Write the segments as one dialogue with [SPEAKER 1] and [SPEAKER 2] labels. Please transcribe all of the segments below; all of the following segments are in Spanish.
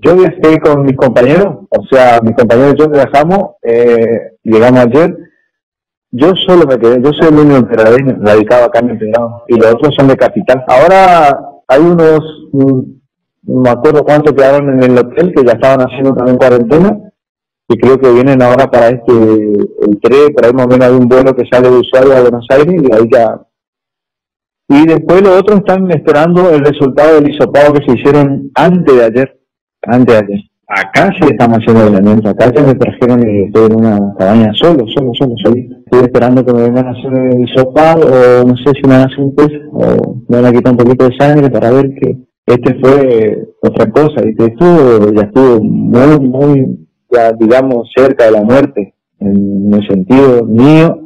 [SPEAKER 1] yo viajé con mis compañeros, o sea, mis compañeros y yo viajamos, eh, llegamos ayer, yo solo me quedé, yo soy el único radicado acá en Empedrado, y los otros son de capital. Ahora hay unos, mm, no me acuerdo cuántos quedaron en el hotel, que ya estaban haciendo también cuarentena, y creo que vienen ahora para este, el 3, por ahí más o menos hay un vuelo que sale de Ushuaia a Buenos Aires, y ahí ya y después los otros están esperando el resultado del hisopado que se hicieron antes de ayer. Antes de. Acá sí estamos haciendo elemento. Acá ya me trajeron y estoy en una cabaña solo, solo, solo. Estoy esperando que me vengan a hacer el hisopado o no sé si me van a hacer un test o me van a quitar un poquito de sangre para ver que este fue otra cosa. Y que estuvo, ya estuvo muy, muy, ya digamos, cerca de la muerte en el sentido mío.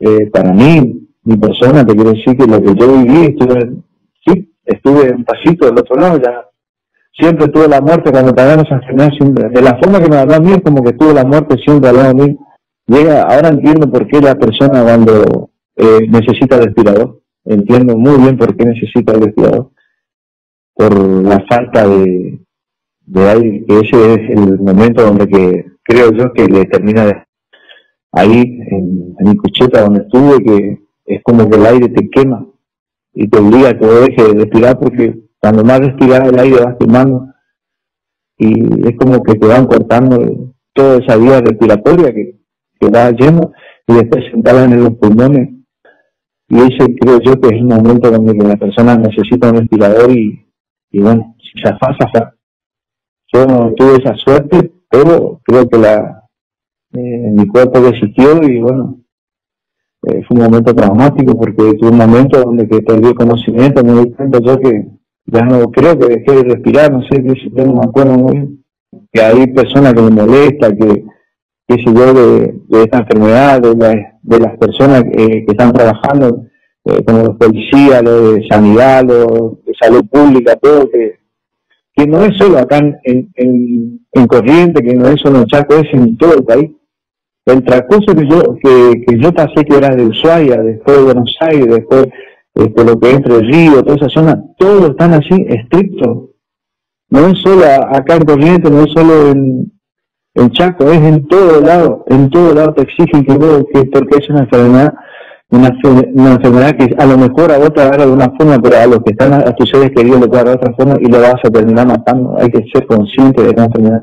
[SPEAKER 1] Eh, para mí, mi persona, te quiero decir que lo que yo viví, estuve, sí, estuve un pasito del otro lado, ya siempre tuve la muerte cuando te esa enfermedad, siempre, de la forma que me habló a mí, como que tuve la muerte siempre al lado de mí. Llega, ahora entiendo por qué la persona cuando eh, necesita respirador, entiendo muy bien por qué necesita el respirador, por la falta de, de aire, que ese es el momento donde que creo yo que le termina de, ahí en, mi cucheta donde estuve, que es como que el aire te quema y te obliga a que dejes de respirar porque cuando más respiras el aire vas quemando y es como que te van cortando toda esa vía respiratoria que, que va lleno y después sentada en los pulmones. Y ese creo yo que es un momento donde la persona necesita un respirador y, y bueno, si se afasa, yo no tuve esa suerte, pero creo que la eh, mi cuerpo resistió y bueno, eh, fue un momento traumático porque tuve un momento donde que perdí el conocimiento, me di cuenta yo que ya no creo que dejé de respirar, no sé, que no me acuerdo muy bien, que hay personas que me molestan, que, qué sé yo, de, esta enfermedad, de, las personas que están trabajando, eh, como los policías, los de sanidad, los de salud pública, todo, que, que no es solo acá en, en, en Corriente, que no es solo en Chaco, es en todo el país. El transcurso que yo, que, que yo pasé que era de Ushuaia, después de Buenos Aires, después de este, lo que es Entre Río, toda esa zona, todos están así estrictos. No es solo acá en Corrientes, no es solo en, en Chaco, es en todo lado, en todo lado te exigen que, que porque es una enfermedad, una, una, enfermedad que a lo mejor a vos te agarra de una forma, pero a los que están a, tus seres queridos le puede dar de otra forma y lo vas a terminar matando. Hay que ser consciente de la enfermedad.